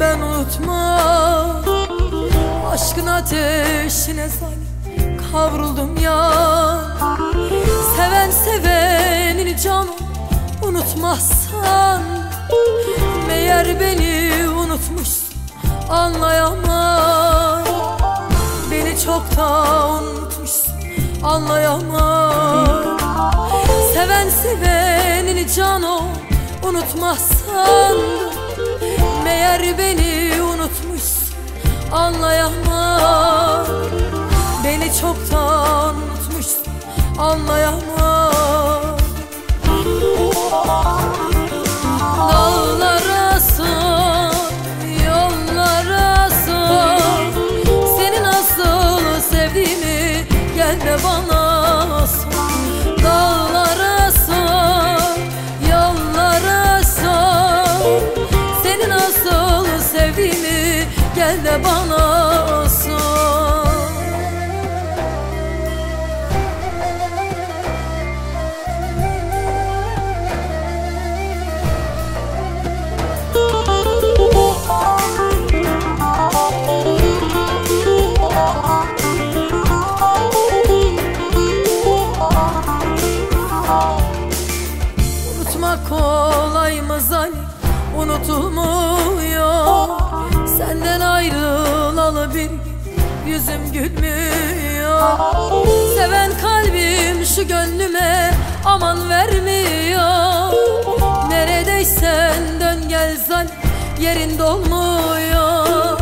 ben unutmam. Aşkın ateşine zalim kavruldum ya. Seven sevenini canım unutmazsan Meğer beni unutmuş anlayamam. Beni çoktan unutmuş anlayamam. Seven sevenini canım unutmazsan Meğer beni unutmuşsun anlayamam. Beni çoktan unutmuşsun anlayamam sevdiğimi gel de bana sor Unutmak kolay mı zalim unutulmuyor gülmüyor. Seven kalbim şu gönlüme aman vermiyor. Neredeysen dön gel zalim yerin dolmuyor.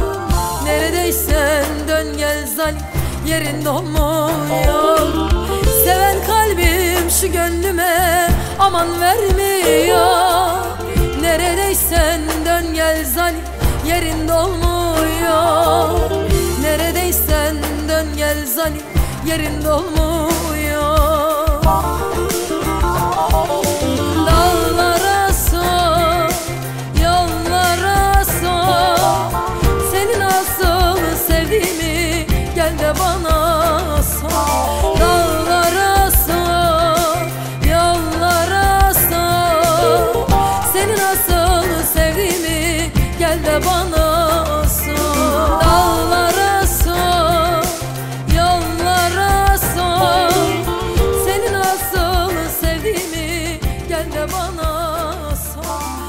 Neredeysen dön gel zalim yerin dolmuyor. Seven kalbim şu gönlüme aman vermiyor. Neredeysen dön gel zalim yerin dolmuyor gel zalim yerin dolmuyor yaşasam